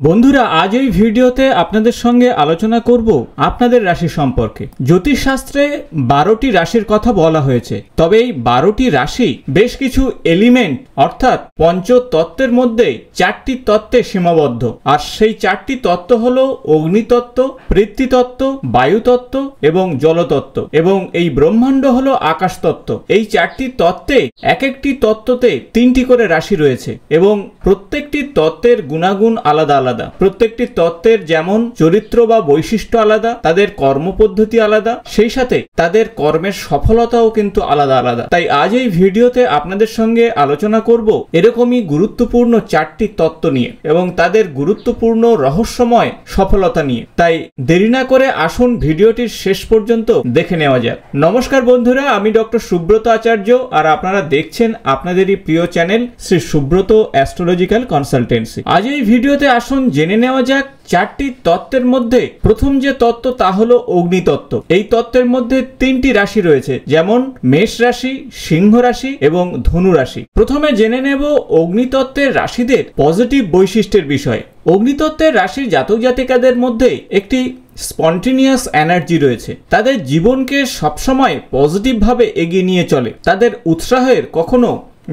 বন্ধুরা, আজ এই ভিডিওতে আপনাদের সঙ্গে আলোচনা করব আপনাদের রাশি সম্পর্কে। জ্যোতিষশাস্ত্রে বারোটি রাশির কথা বলা হয়েছে, তবে এই বারোটি রাশি বেশ কিছু এলিমেন্ট অর্থাৎ পঞ্চতত্ত্বের মধ্যে চারটি তত্ত্বে সীমাবদ্ধ। আর সেই চারটি তত্ত্ব হল অগ্নিতত্ত্ব, পৃথ্বীতত্ত্ব, বায়ুতত্ত্ব এবং জলতত্ত্ব। এবং এই ব্রহ্মাণ্ড হল আকাশতত্ত্ব। এই চারটি তত্ত্বে এক একটি তত্ত্বতে তিনটি করে রাশি রয়েছে এবং প্রত্যেকটি তত্ত্বের গুণাগুণ আলাদা। আলাদা। প্রত্যেকটি তত্ত্বের যেমন চরিত্র বা বৈশিষ্ট্য আলাদা, তাদের কর্মপদ্ধতি আলাদা, সেই সাথে তাদের কর্মের সফলতাও কিন্তু আলাদা আলাদা। তাই আজ এই ভিডিওতে আপনাদের সঙ্গে আলোচনা করব এরকমই গুরুত্বপূর্ণ চারটি তত্ত্ব নিয়ে এবং তাদের গুরুত্বপূর্ণ রহস্যময় সফলতা নিয়ে। তাই দেরি না করে আসুন ভিডিওটির শেষ পর্যন্ত দেখে নেওয়া যাক। নমস্কার বন্ধুরা, আমি ডক্টর সুব্রত আচার্য আর আপনারা দেখছেন আপনাদেরই প্রিয় channel Shri Subrata astrological consultancy. আজ এই ভিডিওতে আসুন জেনে নেওয়া যাক চারটি তত্ত্বের মধ্যে প্রথম যে তত্ত্ব তা হলো অগ্নিতত্ত্ব। এই তত্ত্বের মধ্যে তিনটি রাশি রয়েছে, যেমন মেষ রাশি, সিংহ রাশি এবং ধনু রাশি। প্রথমে জেনে নেব অগ্নিতত্ত্বের রাশিদের পজিটিভ বৈশিষ্ট্যের বিষয়ে। অগ্নিতত্ত্বের রাশির জাতক জাতিকাদের মধ্যে একটি স্পন্টেনিয়াস এনার্জি রয়েছে। তাদের জীবনকে সবসময় পজিটিভভাবে এগিয়ে নিয়ে চলে। তাদের উৎসাহের কখনো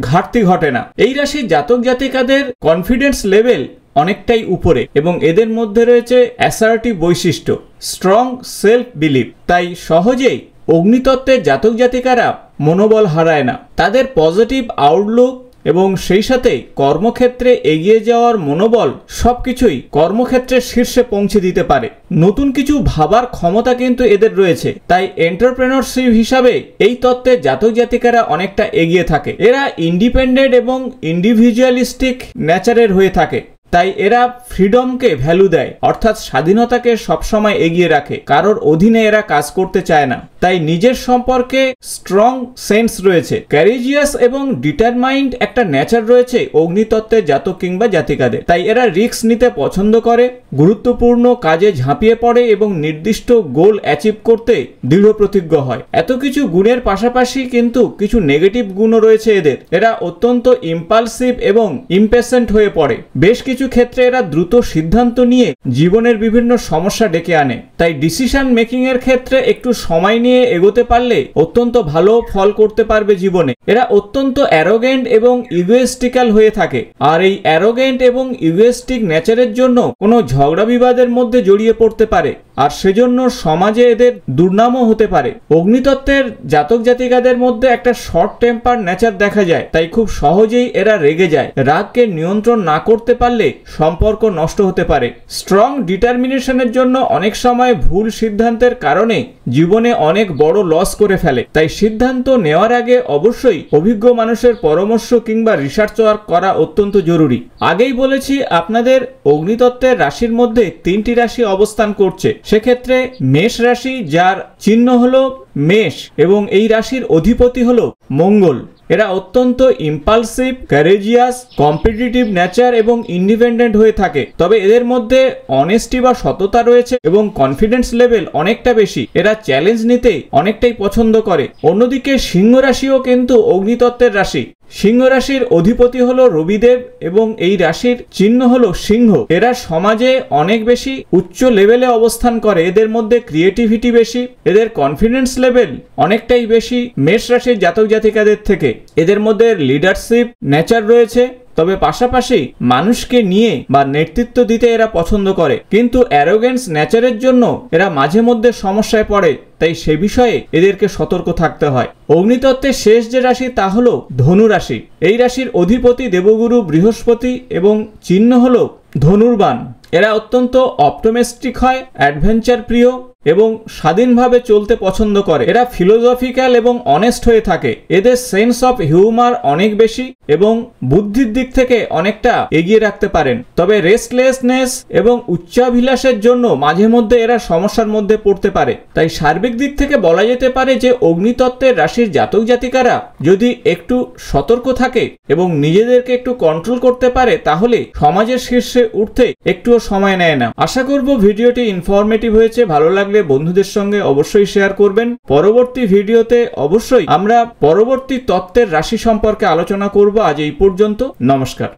ঘাটতি ঘটে না। এই রাশির জাতক জাতিকাদের কনফিডেন্স লেভেল অনেকটাই উপরে এবং এদের মধ্যে রয়েছে অ্যাসার্টিভ বৈশিষ্ট্য, স্ট্রং সেলফ বিলিভ তাই সহজেই অগ্নিতত্ত্বের জাতক জাতিকারা মনোবল হারায় না। তাদের পজিটিভ আউটলুক এবং সেই সাথে কর্মক্ষেত্রে এগিয়ে যাওয়ার মনোবল সবকিছুই কর্মক্ষেত্রের শীর্ষে পৌঁছে দিতে পারে। নতুন কিছু ভাবার ক্ষমতা কিন্তু এদের রয়েছে। তাই এন্টারপ্রেনরশিপ হিসাবে এই তত্ত্বের জাতক জাতিকারা অনেকটা এগিয়ে থাকে। এরা ইন্ডিপেন্ডেন্ট এবং ইন্ডিভিজুয়ালিস্টিক নেচারের হয়ে থাকে। তাই এরা ফ্রিডমকে ভ্যালু দেয়, অর্থাৎ স্বাধীনতাকে সবসময় এগিয়ে রাখে, কারোর অধীনে এরা কাজ করতে চায় না। তাই নিজের সম্পর্কে স্ট্রং সেন্স রয়েছে। ক্যারিজিয়াস এবং ডিটারমাইন্ড একটা নেচার রয়েছে অগ্নিতত্ত্বের জাতক কিংবা জাতিকাদের। তাই এরা রিস্ক নিতে পছন্দ করে, গুরুত্বপূর্ণ কাজে ঝাঁপিয়ে পড়ে এবং নির্দিষ্ট গোল অ্যাচিভ করতে দৃঢ় প্রতিজ্ঞ হয়। এত কিছু গুণের পাশাপাশি কিন্তু কিছু নেগেটিভ গুণও রয়েছে এদের। এরা অত্যন্ত ইম্পালসিভ এবং ইম্পেসেন্ট হয়ে পড়ে। বেশ কিছু কিছু ক্ষেত্রে এরা দ্রুত সিদ্ধান্ত নিয়ে জীবনের বিভিন্ন সমস্যা ডেকে আনে। তাই ডিসিশন মেকিং এর ক্ষেত্রে একটু সময় নিয়ে এগোতে পারলে অত্যন্ত ভালো ফল করতে পারবে জীবনে। এরা অত্যন্ত অ্যারোগেন্ট এবং ইগোয়েস্টিক্যাল হয়ে থাকে। আর এই অ্যারোগেন্ট এবং ইগোয়েস্টিক নেচারের জন্য কোনো ঝগড়া বিবাদের মধ্যে জড়িয়ে পড়তে পারে। আর সেজন্য সমাজে এদের দুর্নামও হতে পারে। অগ্নিতত্ত্বের জাতক জাতিকাদের মধ্যে একটা শর্ট টেম্পার নেচার দেখা যায়। তাই খুব সহজেই এরা রেগে যায়। রাগকে নিয়ন্ত্রণ না করতে পারলে সম্পর্ক নষ্ট হতে পারে। স্ট্রং ডিটারমিনেশনের জন্য অনেক সময় ভুল সিদ্ধান্তের কারণে জীবনে অনেক বড় লস করে ফেলে। তাই সিদ্ধান্ত নেওয়ার আগে অবশ্যই অভিজ্ঞ মানুষের পরামর্শ কিংবা রিসার্চ ওয়ার্ক করা অত্যন্ত জরুরি। আগেই বলেছি, আপনাদের অগ্নিতত্ত্বের রাশির মধ্যে তিনটি রাশি অবস্থান করছে। সেক্ষেত্রে মেষ রাশি, যার চিহ্ন হলো মেষ এবং এই রাশির অধিপতি হল মঙ্গল। এরা অত্যন্ত ইম্পালসিভ ক্যারেজিয়াস কম্পিটিটিভ নেচার এবং ইন্ডিপেন্ডেন্ট হয়ে থাকে। তবে এদের মধ্যে অনেস্টি বা সততা রয়েছে এবং কনফিডেন্স লেভেল অনেকটা বেশি। এরা চ্যালেঞ্জ নিতে অনেকটাই পছন্দ করে। অন্যদিকে সিংহ রাশিও কিন্তু অগ্নিতত্ত্বের রাশি। সিংহ রাশির অধিপতি হলো রবিদেব এবং এই রাশির চিহ্ন হলো সিংহ। এরা সমাজে অনেক বেশি উচ্চ লেভেলে অবস্থান করে। এদের মধ্যে ক্রিয়েটিভিটি বেশি, এদের কনফিডেন্স লেভেল অনেকটাই বেশি মেষ রাশির জাতক জাতিকাদের থেকে। এদের মধ্যে লিডারশিপ নেচার রয়েছে। তবে পাশাপাশি মানুষকে নিয়ে বা নেতৃত্ব দিতে এরা পছন্দ করে। কিন্তু অ্যারোগেন্স নেচারের জন্য এরা মাঝে মধ্যে সমস্যায় পড়ে, তাই সে বিষয়ে এদেরকে সতর্ক থাকতে হয়। অগ্নিতত্ত্বের শেষ যে রাশি তা হল ধনু রাশি। এই রাশির অধিপতি দেবগুরু বৃহস্পতি এবং চিহ্ন হল ধনুর্বান এরা অত্যন্ত অপটোমেস্টিক হয় অ্যাডভেঞ্চার প্রিয় এবং স্বাধীনভাবে চলতে পছন্দ করে। এরা ফিলোজফিক্যাল এবং অনেস্ট হয়ে থাকে। এদের সেন্স অফ হিউমার অনেক বেশি এবং বুদ্ধির দিক থেকে অনেকটা এগিয়ে রাখতে পারেন। তবে রেস্টলেসনেস এবং উচ্চাভিলাষের জন্য মাঝে মধ্যে এরা সমস্যার মধ্যে পড়তে পারে। তাই সার্বিক দিক থেকে বলা যেতে পারে যে অগ্নিতত্ত্বের রাশির জাতক জাতিকারা যদি একটু সতর্ক থাকে এবং নিজেদেরকে একটু কন্ট্রোল করতে পারে, তাহলে সমাজের শীর্ষে উঠতে একটুও সময় নেয় না। আশা করব ভিডিওটি ইনফরমেটিভ হয়েছে, ভালো লাগলে লাগলে বন্ধুদের সঙ্গে অবশ্যই শেয়ার করবেন। পরবর্তী ভিডিওতে অবশ্যই আমরা পরবর্তী তত্ত্বের রাশি সম্পর্কে আলোচনা করব। আজ এই পর্যন্ত, নমস্কার।